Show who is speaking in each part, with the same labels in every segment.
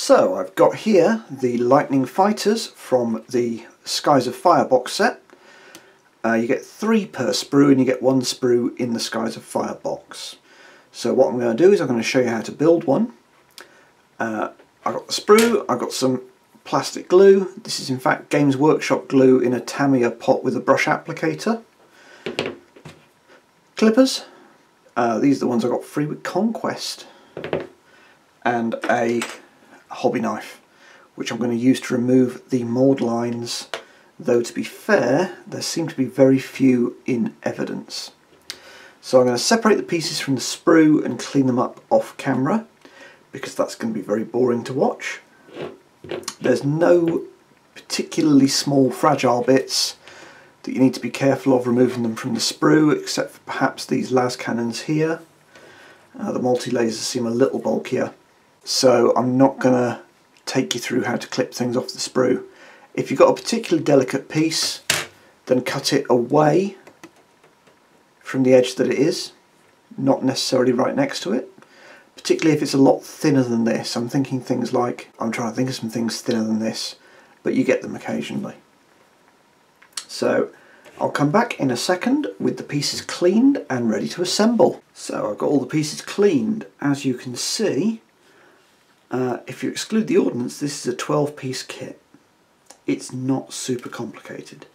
Speaker 1: So I've got here the Lightning Fighters from the Skies of Fire box set. Uh, you get three per sprue and you get one sprue in the Skies of Fire box. So what I'm going to do is I'm going to show you how to build one. Uh, I've got the sprue, I've got some plastic glue. This is in fact Games Workshop glue in a Tamiya pot with a brush applicator. Clippers, uh, these are the ones I got free with Conquest. And a hobby knife, which I'm going to use to remove the mould lines, though to be fair, there seem to be very few in evidence. So I'm going to separate the pieces from the sprue and clean them up off camera, because that's going to be very boring to watch. There's no particularly small fragile bits that you need to be careful of removing them from the sprue, except for perhaps these las cannons here. Uh, the multi-lasers seem a little bulkier, so I'm not going to take you through how to clip things off the sprue. If you've got a particularly delicate piece, then cut it away from the edge that it is, not necessarily right next to it. Particularly if it's a lot thinner than this. I'm thinking things like, I'm trying to think of some things thinner than this, but you get them occasionally. So I'll come back in a second with the pieces cleaned and ready to assemble. So I've got all the pieces cleaned. As you can see, uh, if you exclude the ordnance, this is a 12 piece kit. It's not super complicated.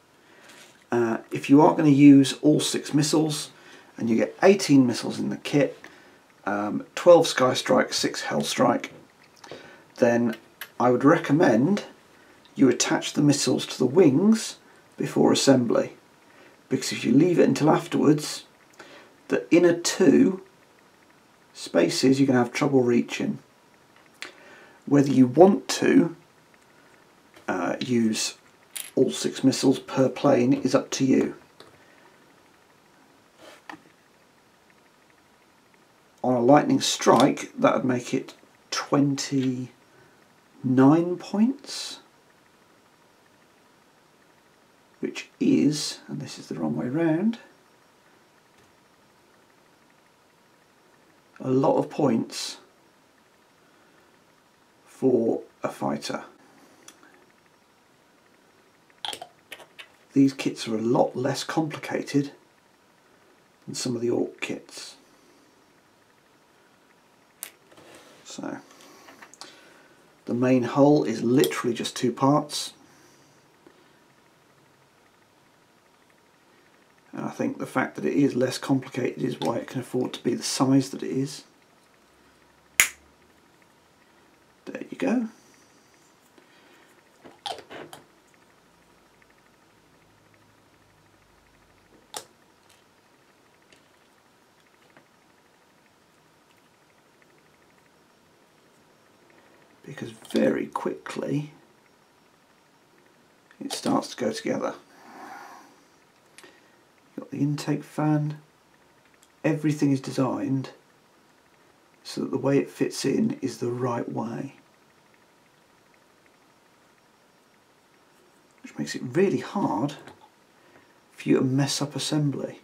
Speaker 1: Uh, if you are going to use all six missiles, and you get 18 missiles in the kit, um, 12 Sky Strike, 6 Hell Strike, then I would recommend you attach the missiles to the wings before assembly because if you leave it until afterwards the inner two spaces you're going to have trouble reaching. Whether you want to uh, use all six missiles per plane is up to you. On a lightning strike that would make it 29 points which is, and this is the wrong way round, a lot of points for a fighter. These kits are a lot less complicated than some of the Ork kits. So, the main hull is literally just two parts, And I think the fact that it is less complicated is why it can afford to be the size that it is. There you go. Because very quickly it starts to go together Got the intake fan, everything is designed so that the way it fits in is the right way. Which makes it really hard for you to mess up assembly.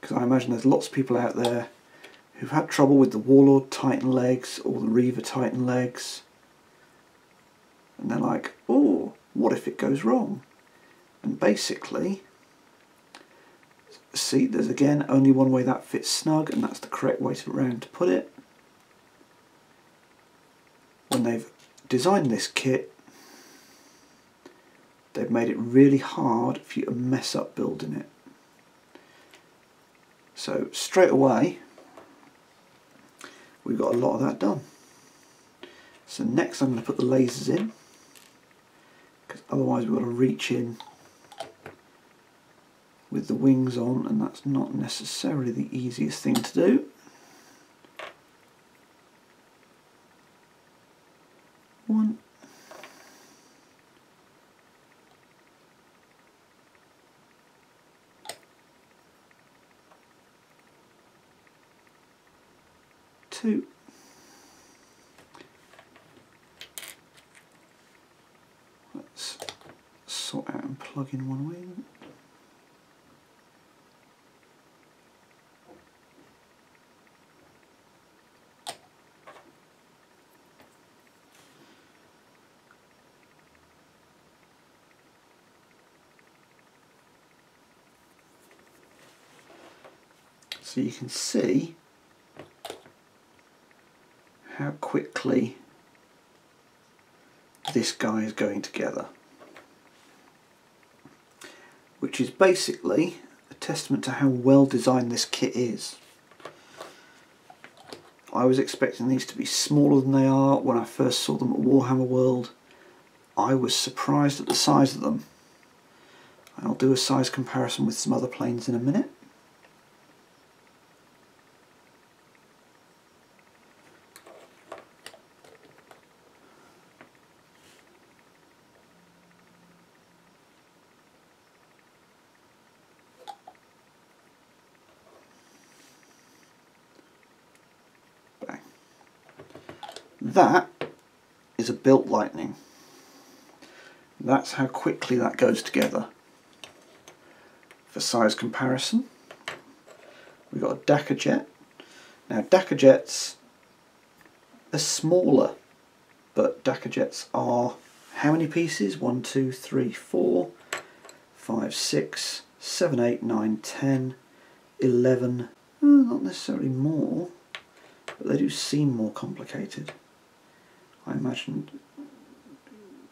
Speaker 1: Because I imagine there's lots of people out there who've had trouble with the Warlord Titan legs or the Reaver Titan legs. And they're like, oh, what if it goes wrong? And basically, see there's again only one way that fits snug and that's the correct way to round to put it. When they've designed this kit they've made it really hard for you to mess up building it. So straight away we've got a lot of that done. So next I'm going to put the lasers in because otherwise we've got to reach in with the wings on and that's not necessarily the easiest thing to do. One. Two. Let's sort out and plug in one wing. So you can see how quickly this guy is going together. Which is basically a testament to how well designed this kit is. I was expecting these to be smaller than they are when I first saw them at Warhammer World. I was surprised at the size of them. I'll do a size comparison with some other planes in a minute. That is a built lightning. That's how quickly that goes together. For size comparison, we've got a Dakka jet. Now Dakka jets are smaller, but Dakka jets are how many pieces? One, two, three, four, five, six, seven, eight, nine, ten, eleven. Well, not necessarily more, but they do seem more complicated. I imagine,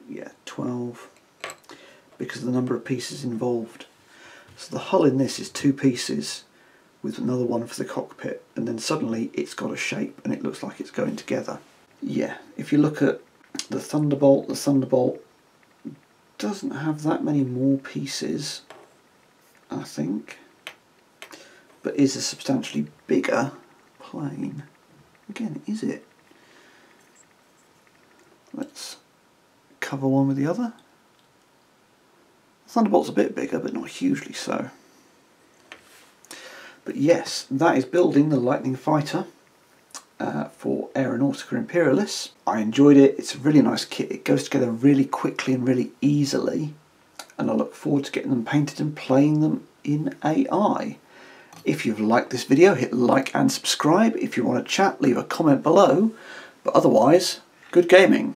Speaker 1: yeah, 12, because of the number of pieces involved. So the hull in this is two pieces with another one for the cockpit, and then suddenly it's got a shape and it looks like it's going together. Yeah, if you look at the Thunderbolt, the Thunderbolt doesn't have that many more pieces, I think, but is a substantially bigger plane. Again, is it? Let's cover one with the other. Thunderbolt's a bit bigger, but not hugely so. But yes, that is building the Lightning Fighter uh, for Aeronautica Imperialis. I enjoyed it, it's a really nice kit, it goes together really quickly and really easily, and I look forward to getting them painted and playing them in AI. If you've liked this video, hit like and subscribe. If you want to chat, leave a comment below. But otherwise, good gaming.